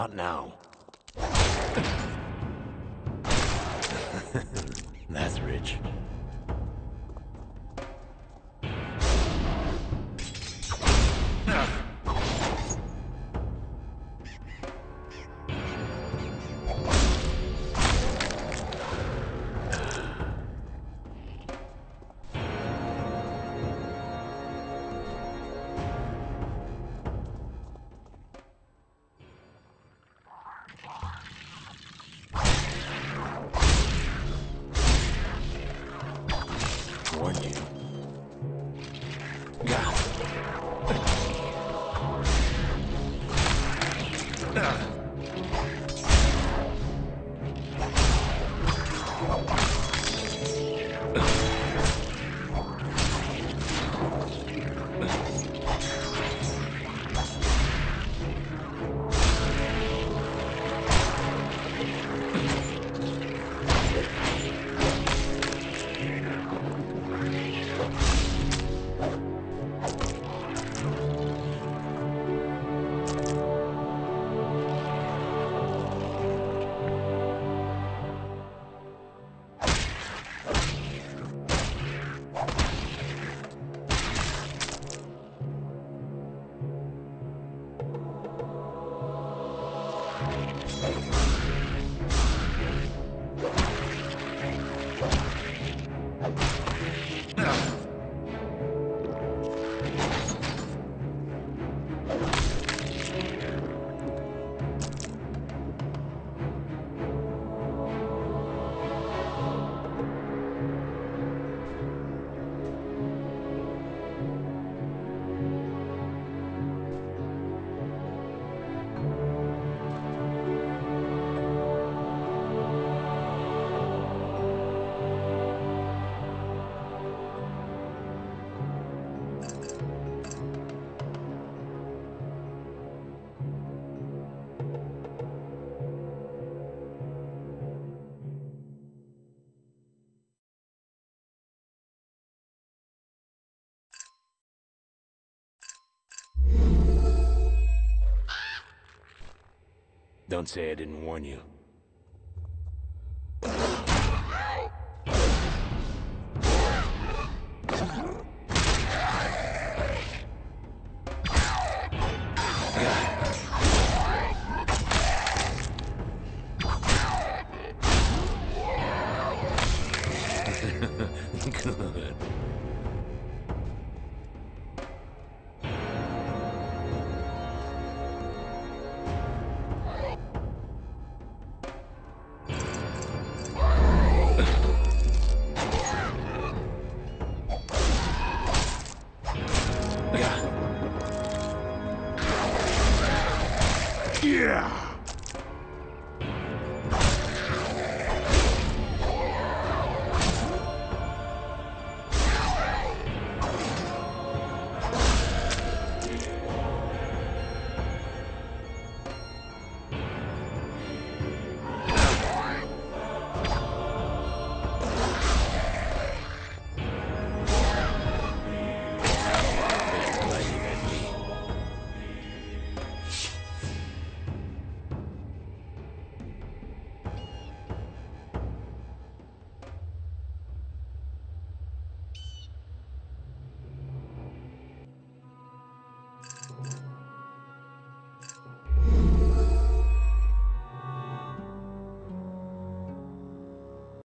Not now. That's rich. Ugh. Don't say I didn't warn you. Good. Yeah!